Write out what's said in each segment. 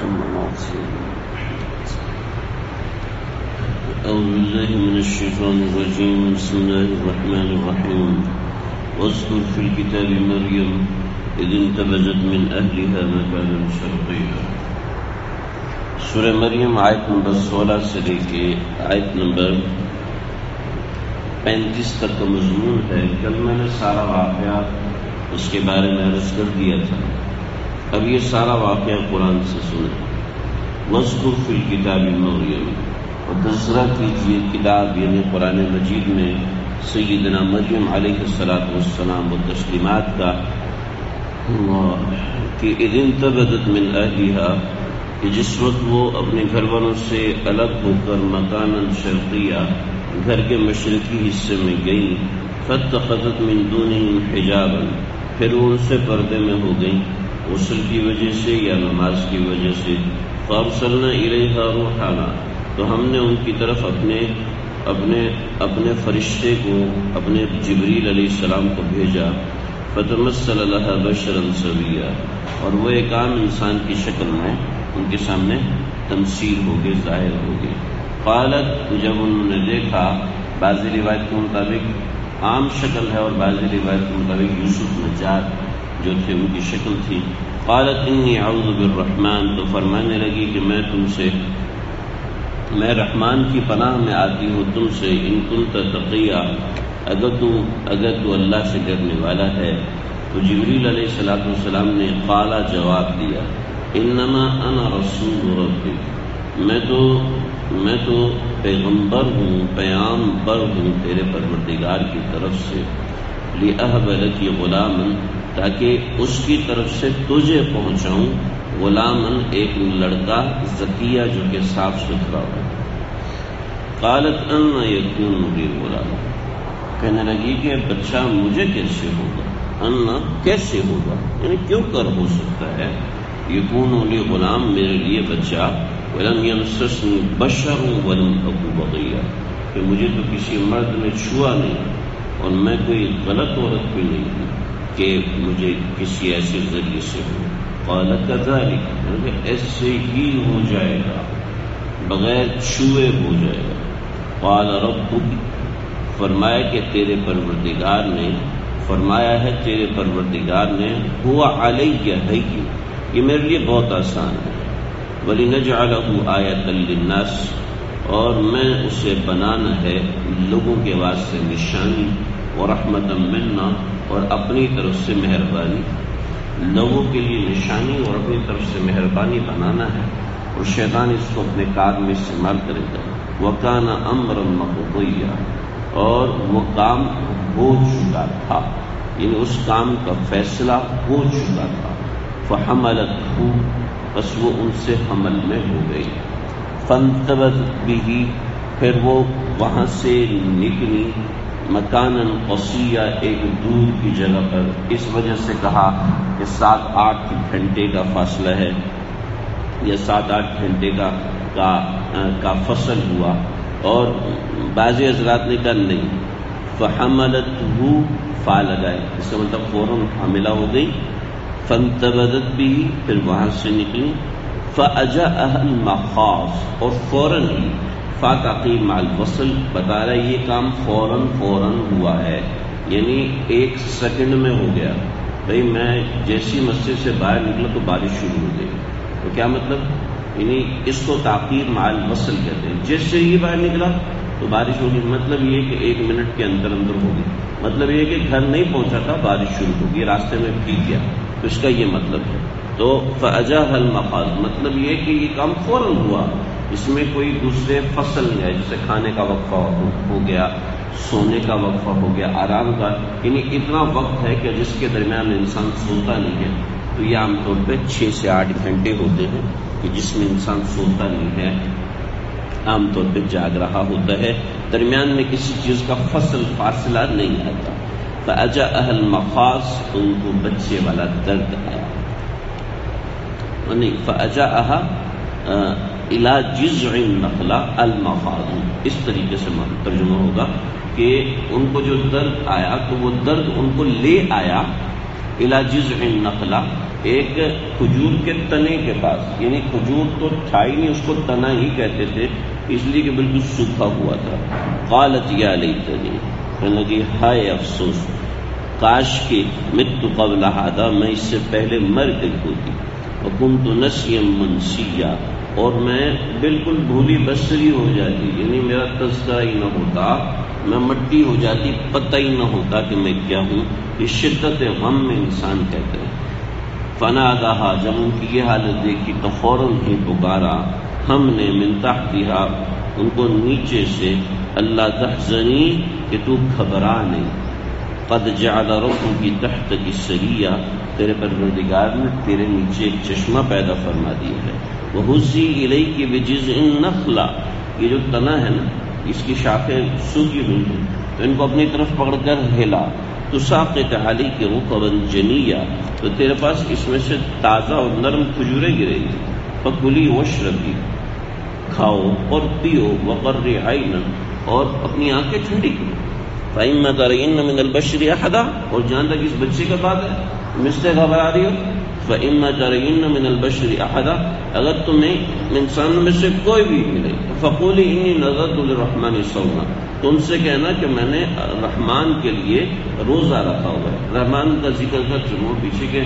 ثم نعصيه أعوذ بالله من الشيطان الرجيم. بسم الله الرحمن الرحيم. واذكر في الكتاب مريم إذ انتبذت من أهلها مكانا شرقيا. سورہ مریم آیت نمبر سولہ سے لے کے آیت نمبر پینتیس تک کا مضمون ہے. کل میں نے سارا واقعہ اس کے بارے میں عرض کر دیا تھا. اب یہ سارا واقعہ قرآن سے سنیں۔ مذکر فی الکتاب مریم اور تذکرہ کیجیے کتاب یعنی قرآن مجید میں سیدنا مریم علیہ السلاۃ والسلام و تسلیمات کا۔ کہ ادن تبدت من اہلیہ کہ جس وقت وہ اپنے گھر والوں سے الگ ہو کر مکان شرقیہ، گھر کے مشرقی حصے میں گئی خط خطت من دونہم حجابا۔ پھر وہ ان سے پردے میں ہو گئی غسل کی وجہ سے یا نماز کی وجہ سے، فارسلنا الیہا روحانا، تو ہم نے ان کی طرف اپنے اپنے اپنے فرشتے کو، اپنے جبریل علیہ السلام کو بھیجا فتمت صلی اللہ بشرن سویہ اور وہ ایک عام انسان کی شکل میں ان کے سامنے تمثیل ہو گئے، ظاہر ہو گئے۔ قالت جب انہوں نے دیکھا، بعضی روایت کے مطابق عام شکل ہے اور بعضی روایت کے مطابق یوسف نجات۔ جو تھے ان کی شکل تھی۔ قالت انی اعوذ بالرحمن، تو فرمانے لگی کہ میں تم سے، میں رحمان کی پناہ میں آتی ہوں، تم سے ان کن تقیہ، اگر تو اگر تو اللہ سے ڈرنے والا ہے۔ تو جبریل علیہ السلاۃ والسلام نے قالا جواب دیا، انما انا رسول ربی، میں تو میں تو پیغمبر ہوں، پیام بر ہوں تیرے پروردگار کی طرف سے۔ لہبلت یہ غلام تاکہ اس کی طرف سے تجھے پہنچاؤں غلامن ایک لڑکا ذکیہ جو کہ صاف ستھرا ہو۔ قالت ان یقین مجھے غلام۔ کہنے لگی کہ بچہ مجھے کیسے ہوگا؟ ان کیسے ہوگا؟ یعنی کیوں کر ہو سکتا ہے؟ یقون علی غلام میرے لیے بچہ۔ ولم یمسسنی بشر ولم ابو بغیہ۔ کہ مجھے تو کسی مرد نے چھوا نہیں اور میں کوئی غلط عورت بھی نہیں ہوں۔ کہ مجھے کسی ایسے ذریعے سے ہو۔ قال كذلك ایسے ہی ہو جائے گا، بغیر چھوئے ہو جائے گا۔ قال ربك فرمایا کہ تیرے پروردگار نے، فرمایا ہے تیرے پروردگار نے، ہوا علیہ ہے یہ میرے لیے بہت آسان ہے۔ ولی نجعله آیت للناس، اور میں اسے بنانا ہے لوگوں کے واسطے نشانی۔ اور رحمت ملنا اور اپنی طرف سے مہربانی۔ لوگوں کے لیے نشانی اور اپنی طرف سے مہربانی بنانا ہے اور شیطان اس کو اپنے کار میں استعمال کرے گا۔ وہ کانا امر مقویہ اور وہ کام ہو چکا تھا۔ یعنی اس کام کا فیصلہ ہو چکا تھا۔ فحملت ہو بس وہ ان سے حمل میں ہو گئی۔ فنتبت بھی پھر وہ وہاں سے نکلی۔ مکان قصیہ ایک دور کی جگہ پر۔ اس وجہ سے کہا کہ سات آٹھ گھنٹے کا فاصلہ ہے۔ یا سات آٹھ گھنٹے کا کا, کا فصل ہوا۔ اور بعض حضرات نے کہا نہیں۔ فحملت ہو فا لگائے۔ اس کا مطلب فوراً حاملہ ہو گئی۔ فن تبدت بھی پھر وہاں سے نکلی۔ فجا اہل مخاص اور فوراً ہی فاقی مال وصل، بتا رہا ہے یہ کام فوراً فوراً ہوا ہے۔ یعنی ایک سیکنڈ میں ہو گیا۔ بھائی میں جیسی مسجد سے باہر نکلا تو بارش شروع ہو گئی۔ تو کیا مطلب؟ یعنی اس کو تاخیر مال وصل کہتے ہیں۔ جس سے یہ باہر نکلا تو بارش ہوگی۔ مطلب یہ کہ ایک منٹ کے اندر اندر ہوگی۔ مطلب یہ کہ گھر نہیں پہنچا تھا، بارش شروع ہوگی راستے میں بھیگ گیا تو اس کا یہ مطلب ہے۔ تو فجا حل مقاص مطلب یہ کہ یہ کام فوراً ہوا۔ اس میں کوئی دوسرے فصل نہیں ہے، جیسے کھانے کا وقفہ ہو گیا، سونے کا وقفہ ہو گیا، آرام کا یعنی اتنا وقت ہے کہ جس کے درمیان انسان سوتا نہیں ہے۔ تو یہ عام طور پہ چھ سے آٹھ گھنٹے ہوتے ہیں کہ جس میں انسان سوتا نہیں ہے۔ عام طور پہ جاگ رہا ہوتا ہے۔ درمیان میں کسی چیز کا فصل، فاصلہ نہیں آتا فجا اہل مخاص ان کو بچے والا درد آیا نہیں فجا اہا الا جزع نخلا المفاظ اس طریقے سے ترجمہ ہوگا کہ ان کو جو درد آیا تو وہ درد ان کو لے آیا علاجز نقلا ایک کھجور کے تنے کے پاس۔ یعنی کھجور تو تھا ہی نہیں، اس کو تنا ہی کہتے تھے، اس لیے کہ بالکل سوکھا ہوا تھا۔ قالت یا لئی تنی کہنے لگی، ہائے افسوس، کاش کی مت قبل ہادا میں اس سے پہلے مر گئی ہوتی۔ حکم تو نسیم منسیا اور میں بالکل بھولی بسری ہو جاتی یعنی میرا تذکرہ ہی نہ ہوتا، میں مٹی ہو جاتی، پتہ ہی نہ ہوتا کہ میں کیا ہوں۔ اس شدت غم میں انسان کہتے ہیں۔ فنا دہا جب ان کی یہ حالت دیکھی تو فوراً ہی پکارا، ہم نے منتا دیا ان کو نیچے سے، اللہ تحزنی کہ تو گھبرا نہیں۔ قد جعل ربو کی تحت کی سریہ تیرے پروردگار نے تیرے نیچے ایک چشمہ پیدا فرما دیا ہے۔ وہ حسی الئی کی بجز نخلا یہ جو تنا ہے نا، اس کی شاخیں سوکھی ہوئی ہیں۔ تو ان کو اپنی طرف پکڑ کر ہلا۔ تو ساق کہالی کے وہ قبل جنیا تو تیرے پاس اس میں سے تازہ اور نرم کھجورے گرے گی۔ پکلی وشربی کھاؤ اور پیو۔ وقر رہائی اور اپنی آنکھیں ٹھنڈی کرو۔ فائم میں من البشری احدا اور جہاں تک اس بچے کا بات ہے۔ مجھ سے گھبرا رہی ہو؟ فائم میں ترین من البشری احدا اگر تمہیں انسان میں سے کوئی بھی ملے فقولی انی نظر الرحمن سونا تو ان سے کہنا کہ میں نے رحمان کے لیے روزہ رکھا ہوا ہے۔ رحمان کا ذکر کر چنو پیچھے کے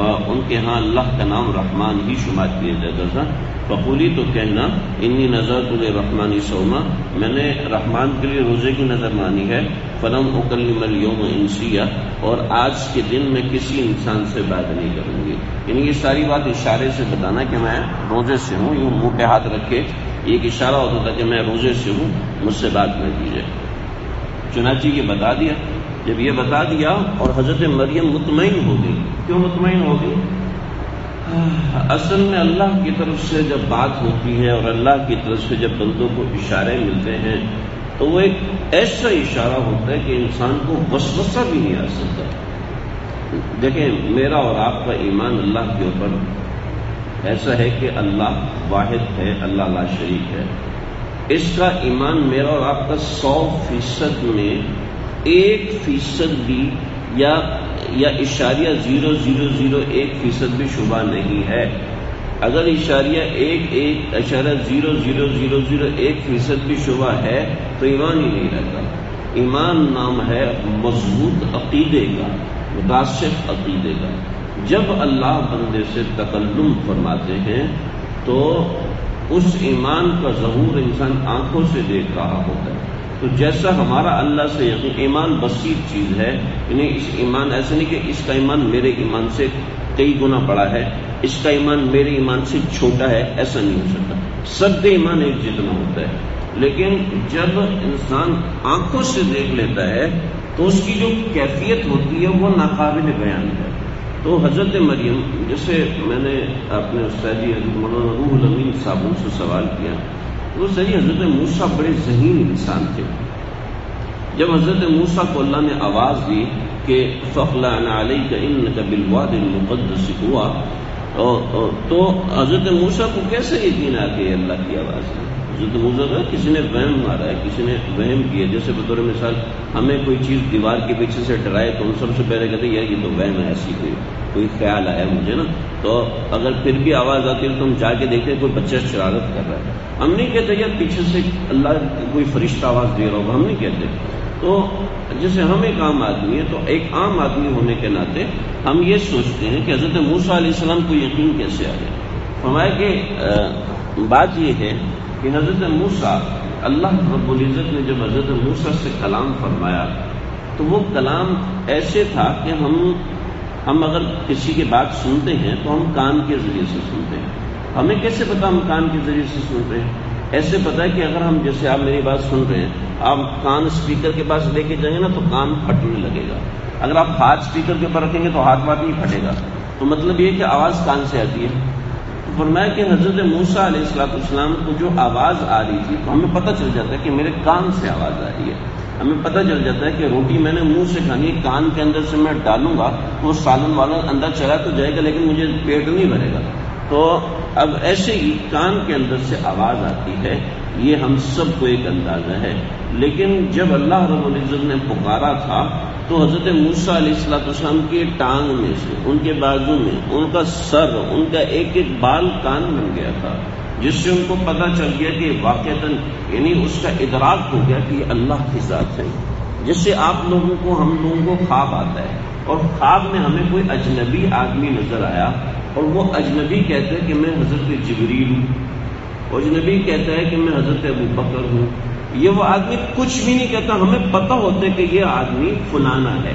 ان کے ہاں اللہ کا نام رحمان ہی شمار کیا جاتا تھا فقولی تو کہنا، انی نظر تجھے رحمانی سوما میں نے رحمان کے لیے روزے کی نظر مانی ہے۔ فلم اکلم اليوم انسیا، اور آج کے دن میں کسی انسان سے بات نہیں کروں گی۔ یعنی یہ ساری بات اشارے سے بتانا کہ میں روزے سے ہوں، یوں منہ پہ ہاتھ رکھے ایک اشارہ ہوتا تھا کہ میں روزے سے ہوں، مجھ سے بات نہ کیجیے۔ چنانچہ یہ بتا دیا جب یہ بتا دیا اور حضرت مریم مطمئن ہو گئی کیوں مطمئن ہو گئی اصل میں اللہ کی طرف سے جب بات ہوتی ہے اور اللہ کی طرف سے جب بندوں کو اشارے ملتے ہیں، تو وہ ایک ایسا اشارہ ہوتا ہے کہ انسان کو وسوسہ بھی نہیں آ سکتا۔ دیکھیں، میرا اور آپ کا ایمان اللہ کے اوپر ایسا ہے کہ اللہ واحد ہے، اللہ لا شریک ہے۔ اس کا ایمان میرا اور آپ کا سو فیصد میں ایک فیصد بھی یا یا اشاریہ زیرو زیرو زیرو ایک فیصد بھی شبہ نہیں ہے۔ اگر اشاریہ ایک ایک اشاریہ زیرو زیرو زیرو زیرو ایک فیصد بھی شبہ ہے تو ایمان ہی نہیں رہتا۔ ایمان نام ہے مضبوط عقیدے کا، متاثر عقیدے کا۔ جب اللہ بندے سے تکلم فرماتے ہیں تو اس ایمان کا ظہور انسان آنکھوں سے دیکھ رہا ہوتا ہے۔ تو جیسا ہمارا اللہ سے یقین ایمان بسیط چیز ہے یعنی اس ایمان، ایسا نہیں کہ اس کا ایمان میرے ایمان سے کئی گنا بڑا ہے، اس کا ایمان میرے ایمان سے چھوٹا ہے، ایسا نہیں ہو سکتا۔ سب ایمان ایک جتنا ہوتا ہے۔ لیکن جب انسان آنکھوں سے دیکھ لیتا ہے، تو اس کی جو کیفیت ہوتی ہے، وہ ناقابل بیان ہے۔ تو حضرت مریم، جیسے میں نے اپنے استادی مولانا روح الامین صاحب سے سوال کیا وہ صحیح حضرت موسا بڑے ذہین انسان تھے۔ جب حضرت موسا کو اللہ نے آواز دی کہ فخلا علیہ کا ان کا بلواد المقدس ہوا تو حضرت موسا کو کیسے یقین آ گئی اللہ کی آواز میں؟ حضرت موسا کسی نے وہم مارا ہے، کسی نے وہم کیا۔ جیسے بطور مثال، ہمیں کوئی چیز دیوار کے پیچھے سے ڈرائے تو ہم سب سے پہلے کہتے ہیں، یار، یہ تو وہم ہے، ایسی کوئی کوئی خیال آیا مجھے نا؟ تو اگر پھر بھی آواز آتی ہے تو ہم جا کے دیکھتے ہیں، کوئی بچہ شرارت کر رہا ہے۔ ہم نہیں کہتے، یار، پیچھے سے اللہ کوئی فرشتہ آواز دے رہا ہوگا، ہم نہیں کہتے۔ تو جیسے ہم ایک عام آدمی ہے تو ایک عام آدمی ہونے کے ناطے ہم یہ سوچتے ہیں کہ حضرت موسا علیہ السلام کو یقین کیسے آ گیا؟ فرمایا کہ بات یہ ہے کہ حضرت موسا اللہ رب العزت نے جب حضرت موسا سے کلام فرمایا، تو وہ کلام ایسے تھا کہ ہم ہم اگر کسی کی بات سنتے ہیں تو ہم کان کے ذریعے سے سنتے ہیں۔ ہمیں کیسے پتا ہم کان کے ذریعے سے سن رہے ہیں؟ ایسے پتا ہے کہ اگر ہم، جیسے آپ میری بات سن رہے ہیں، آپ کان اسپیکر کے پاس لے کے جائیں گے نا، تو کان پھٹنے لگے گا۔ اگر آپ ہاتھ اسپیکر کے اوپر رکھیں گے تو ہاتھ بات نہیں پھٹے گا۔ تو مطلب یہ کہ آواز کان سے آتی ہے۔ فرمایا کہ حضرت موسا علیہ السلاط اسلام کو جو آواز آ رہی تھی، تو ہمیں پتہ چل جاتا ہے کہ میرے کان سے آواز آ رہی ہے۔ ہمیں پتہ چل جاتا ہے کہ روٹی میں نے منہ سے کھانی ہے کان کے اندر سے میں ڈالوں گا، وہ سالن والا اندر چلا تو جائے گا، لیکن مجھے پیٹ نہیں بھرے گا۔ تو اب ایسے ہی کان کے اندر سے آواز آتی ہے، یہ ہم سب کو ایک اندازہ ہے۔ لیکن جب اللہ رب العزت نے پکارا تھا تو حضرت موسا علیہ السلاۃ السلام کی ٹانگ میں سے، ان کے بازو میں، ان کا سر، ان کا ایک ایک بال کان بن گیا تھا، جس سے ان کو پتا چل گیا کہ واقع یعنی اس کا ادراک ہو گیا کہ یہ اللہ کی ذات ہے، جس سے آپ لوگوں کو، ہم لوگوں کو خواب آتا ہے۔ اور خواب میں ہمیں کوئی اجنبی آدمی نظر آیا اور وہ اجنبی کہتے ہیں کہ میں حضرت جبریل ہوں اجنبی کہتا ہے کہ میں حضرت ابو بکر ہوں۔ یہ وہ آدمی کچھ بھی نہیں کہتا، ہمیں پتہ ہوتا ہے کہ یہ آدمی فلانا ہے۔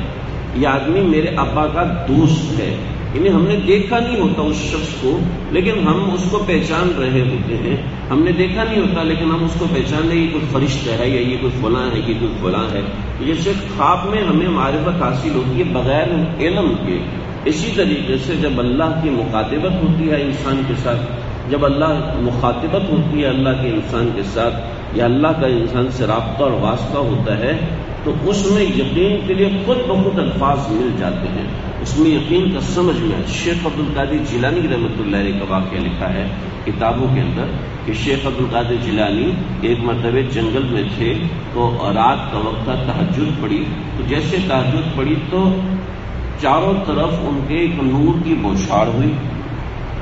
یہ آدمی میرے ابا کا دوست ہے۔ یعنی ہم نے دیکھا نہیں ہوتا اس شخص کو، لیکن ہم اس کو پہچان رہے ہوتے ہیں۔ ہم نے دیکھا نہیں ہوتا، لیکن ہم اس کو پہچان رہے یہ کوئی فرشتہ ہے یا یہ کوئی فلاں ہے، یہ کوئی فلاں ہے۔ جیسے خواب میں ہمیں معرفت حاصل ہوتی ہے بغیر علم کے۔ اسی طریقے سے جب اللہ کی مخاطبت ہوتی ہے انسان کے ساتھ جب اللہ مخاطبت ہوتی ہے اللہ کے انسان کے ساتھ یا اللہ کا انسان سے رابطہ اور واسطہ ہوتا ہے، تو اس میں یقین کے لیے خود بخود الفاظ مل جاتے ہیں۔ اس میں یقین کا سمجھ میں شیخ عبد القادر جیلانی رحمۃ اللہ علیہ کا واقعہ لکھا ہے کتابوں کے اندر کہ شیخ عبد القادر جیلانی ایک مرتبہ جنگل میں تھے تو رات کا وقت تھا تحجد پڑی۔ تو جیسے تحجد پڑی تو چاروں طرف ان کے ایک نور کی بوچھاڑ ہوئی۔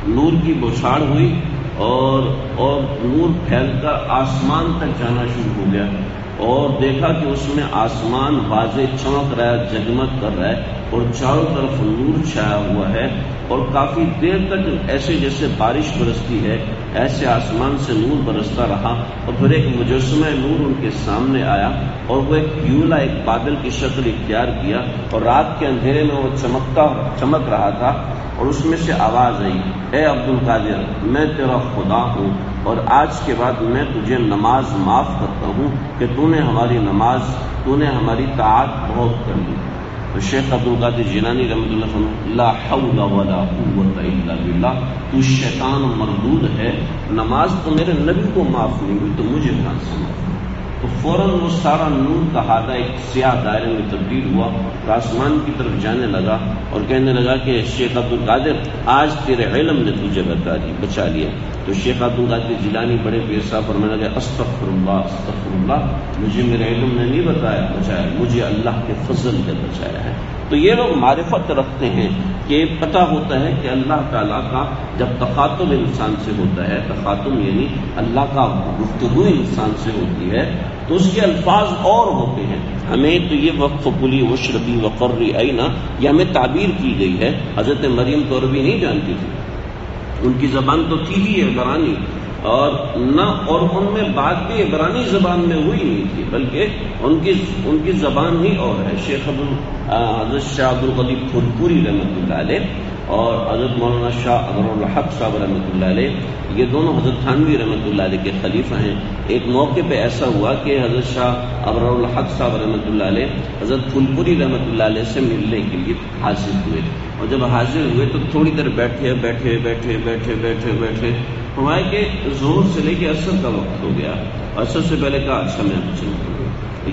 نور کی بوچھاڑ ہوئی اور اور نور پھیل کر آسمان تک جانا شروع ہو گیا اور دیکھا کہ اس میں آسمان واضح چمک رہا ہے، جگمگ کر رہا ہے اور چاروں طرف نور چھایا ہوا ہے اور کافی دیر تک ایسے جیسے بارش برستی ہے ایسے آسمان سے نور برستا رہا اور پھر ایک مجسمہ نور ان کے سامنے آیا اور وہ ایک یولا، ایک بادل کی شکل اختیار کیا اور رات کے اندھیرے میں وہ چمکتا، چمک رہا تھا اور اس میں سے آواز آئی، اے عبد القادر میں تیرا خدا ہوں اور آج کے بعد میں تجھے نماز معاف کرتا ہوں کہ تو نے ہماری نماز، تو نے ہماری تعات بہت کر لی۔ تو شیخ عبد القادر جیلانی رحمۃ اللہ حول ولا قوت الا باللہ، تو شیطان مردود ہے، نماز تو میرے نبی کو معاف نہیں ہوئی تو مجھے کہاں سے معاف تو فوراً وہ سارا نور کا ہادہ ایک سیاہ دائرے میں تبدیل ہوا اور آسمان کی طرف جانے لگا اور کہنے لگا کہ شیخ عبد القادر آج تیرے علم نے تجھے بتا دی بچا لیا۔ تو شیخ عبد القادر جیلانی بڑے پیسہ پر میں نے استفر اللہ استفر اللہ مجھے میرے علم نے نہیں بتایا، بچایا، مجھے اللہ کے فضل نے بچایا ہے۔ تو یہ لوگ معرفت رکھتے ہیں کہ پتہ ہوتا ہے کہ اللہ تعالیٰ کا جب تخاتم انسان سے ہوتا ہے تخاتم یعنی اللہ کا گفتگو انسان سے ہوتی ہے تو اس کے الفاظ اور ہوتے ہیں۔ ہمیں تو یہ وقف پلی وشربی وقرری اینا یہ ہمیں تعبیر کی گئی ہے۔ حضرت مریم تو عربی نہیں جانتی تھی ان کی زبان تو تھی ہی ہے برانی اور نہ اور ان میں بات بھی عبرانی زبان میں ہوئی نہیں تھی، بلکہ ان کی ان کی زبان ہی اور ہے۔ شیخ ابو حضرت شاہ عبد القدیب پھرپوری رحمۃ اللہ علیہ، اور حضرت مولانا شاہ اگر الحق صاحب رحمۃ اللہ علیہ، یہ دونوں حضرت خانوی رحمۃ اللہ علیہ کے خلیفہ ہیں۔ ایک موقع پہ ایسا ہوا کہ حضرت شاہ ابر الحق صاحب رحمۃ اللہ علیہ، حضرت پھولپوری رحمۃ اللہ علیہ سے ملنے کے لیے حاضر ہوئے۔ اور جب حاضر ہوئے تو تھوڑی دیر بیٹھے بیٹھے بیٹھے بیٹھے بیٹھے بیٹھے۔ فرمایا کہ زور سے لے کے اثر کا وقت ہو گیا۔ اثر سے پہلے کہا اچھا میں چلوں۔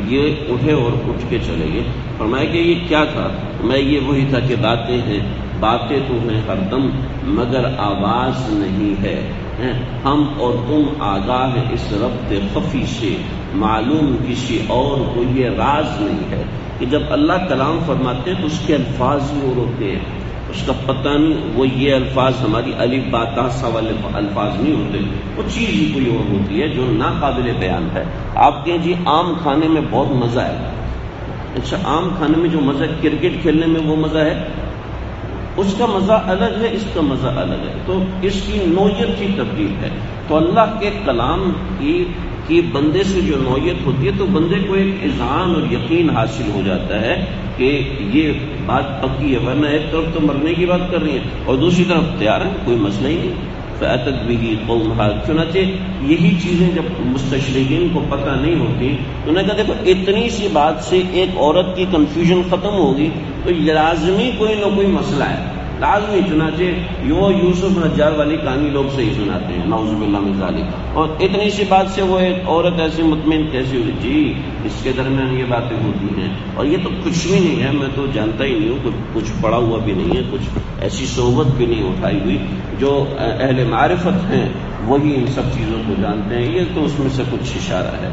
یہ اٹھے اور اٹھ کے چلے گئے۔ فرمایا کہ یہ کیا تھا؟ میں یہ وہی تھا کہ باتیں ہیں، باتیں تو ہیں ہر دم، مگر آواز نہیں ہے۔ ہم اور تم آگاہ اس ربط خفی سے، معلوم کسی اور کو یہ راز نہیں ہے کہ جب اللہ کلام فرماتے ہیں تو اس کے الفاظ ہی اور ہوتے ہیں۔ اس کا پتہ نہیں، وہ یہ الفاظ ہماری علی باتاسا والے الفاظ نہیں ہوتے۔ وہ چیز ہی کوئی اور ہوتی ہے جو ناقابل بیان ہے۔ آپ کہیں جی عام کھانے میں بہت مزہ ہے۔ اچھا عام کھانے میں جو مزہ کرکٹ کھیلنے میں وہ مزہ ہے؟ اس کا مزہ الگ ہے، اس کا مزہ الگ ہے۔ تو اس کی نوعیت کی تبدیل ہے۔ تو اللہ کے کلام کی کی بندے سے جو نوعیت ہوتی ہے، تو بندے کو ایک اذان اور یقین حاصل ہو جاتا ہے کہ یہ بات پکی ہے، ورنہ ایک طرف تو مرنے کی بات کر رہی ہے۔ اور دوسری طرف تیار ہے کوئی مسئلہ ہی نہیں۔ فیطت بھی قوم چنانچہ یہی چیزیں جب مستشرقین کو پتہ نہیں ہوتی، تو انہیں کہا دیکھو، اتنی سی بات سے ایک عورت کی کنفیوژن ختم ہوگی، تو لازمی کوئی نہ کوئی مسئلہ ہے۔ لازمی، چنانچہ یو یوسف نجار والی کہانی لوگ صحیح سناتے ہیں نوز اللہ ذالک۔ اور اتنی سی بات سے وہ ایک عورت ایسی مطمئن کیسی ہوئی؟ جی اس کے درمیان یہ باتیں ہوتی ہیں۔ اور یہ تو کچھ بھی نہیں ہے، میں تو جانتا ہی نہیں ہوں، کچھ پڑا ہوا بھی نہیں ہے، کچھ ایسی صحبت بھی نہیں اٹھائی ہوئی جو اہل معرفت ہیں، وہی ان سب چیزوں کو جانتے ہیں۔ یہ تو اس میں سے کچھ اشارہ ہے۔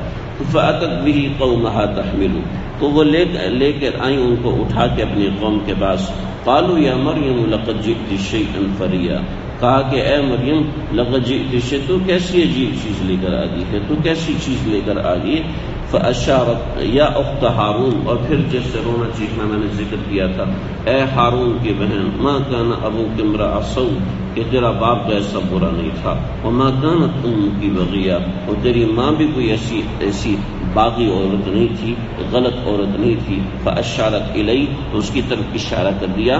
فعتت بھی قوم تحمل تو وہ لے لے کر آئیں ان کو اٹھا کے اپنی قوم کے پاس۔ قالو یا مریم لقد جئت شیئا فریا کہا کہ اے مریم، لقد جئت تو کیسی عجیب چیز لے کر آ گئی ہے؟ تو کیسی چیز لے کر آ گئی فاشارت یا اخت ہارون، اور پھر جیسے رونا چیخنا میں نے ذکر کیا تھا، اے ہارون کی بہن ماں کان ابو کمرا اصو کہ تیرا باپ تو ایسا برا نہیں تھا اور ماں کانت ام کی بغیا اور تیری ماں بھی کوئی ایسی ایسی باغی عورت نہیں تھی، غلط عورت نہیں تھی۔ فاشارت الئی تو اس کی طرف اشارہ کر دیا۔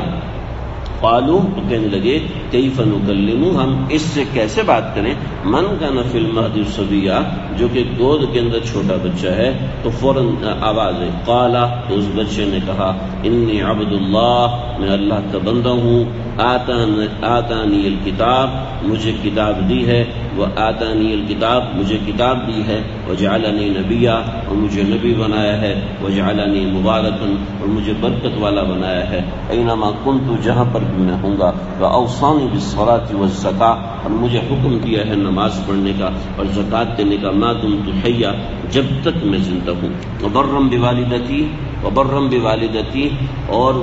قالو کہنے لگے کئی فن ہم اس سے کیسے بات کریں؟ من کا نفل مہدی صبیہ جو کہ گود کے اندر چھوٹا بچہ ہے، تو فوراً آواز ہے کالا تو اس بچے نے کہا، انی عبد اللہ میں اللہ کا بندہ ہوں آتانی الکتاب، مجھے کتاب دی ہے وہ آتانی الکتاب، مجھے کتاب دی ہے وہ جعلنی نبیہ اور مجھے نبی بنایا ہے وہ جعلنی مبارکن، اور مجھے برکت والا بنایا ہے۔ اینما کن تو جہاں پر بھی میں ہوں گا وہ اوسانی بسوراتی و زکا اور مجھے حکم دیا ہے نماز پڑھنے کا، اور زکوٰۃ دینے کا ماں تم تو جب تک میں زندہ ہوں۔ وبرم بوالدتی وبرم بوالدتی اور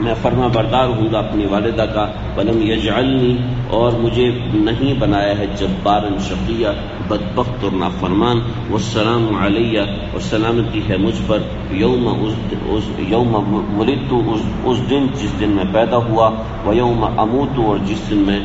میں فرما بردار ہوں گا اپنی والدہ کا بلم یجعلنی، اور مجھے نہیں بنایا ہے جب بارن شقیہ، بدبخت اور نافرمان۔ والسلام علیہ، اور سلامتی ہے مجھ پر۔ یوم یوم ولدت اس دن جس دن میں پیدا ہوا وہ یوم اموت، اور جس دن میں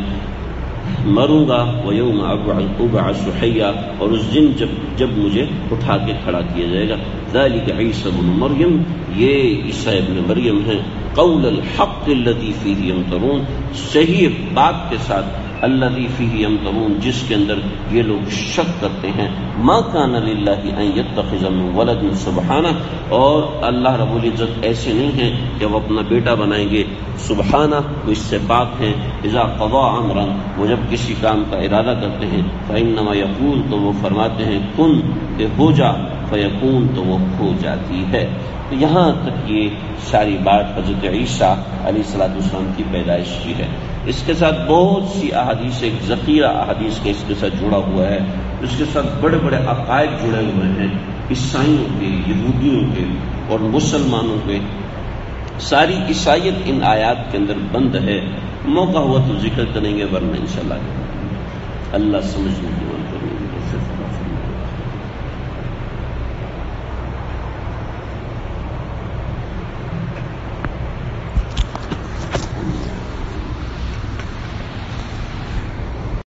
مروں گا وہ یوم ابعث حیا، اور اس دن جب جب مجھے اٹھا کے کھڑا کیا جائے گا۔ ذالک عیسی بن مریم یہ عیسی ابن مریم ہے قول الحق الذي فيه يمترون، صحیح بات کے ساتھ اللہ یمترون جس کے اندر یہ لوگ شک کرتے ہیں۔ ما کان للہ ان يتخذ من ولد سبحانہ اور اللہ رب العزت ایسے نہیں ہیں کہ وہ اپنا بیٹا بنائیں گے۔ سبحانہ، وہ اس سے پاک ہیں۔ اذا قضا امرا وہ جب کسی کام کا ارادہ کرتے ہیں فانما یقول تو وہ فرماتے ہیں، کن، کہ ہو جا فیکون تو وہ ہو جاتی ہے۔ تو یہاں تک یہ ساری بات حضرت عیسیٰ علیہ السلاۃ السلام کی پیدائش کی ہے۔ اس کے ساتھ بہت سی احادیث، ایک ذخیرہ احادیث کے اس کے ساتھ جڑا ہوا ہے۔ اس کے ساتھ بڑے بڑے عقائد جڑے ہوئے ہیں۔ عیسائیوں کے، یہودیوں کے اور مسلمانوں کے۔ ساری عیسائیت ان آیات کے اندر بند ہے۔ موقع ہوا تو ذکر کریں گے ورنہ انشاءاللہ۔ اللہ سمجھنے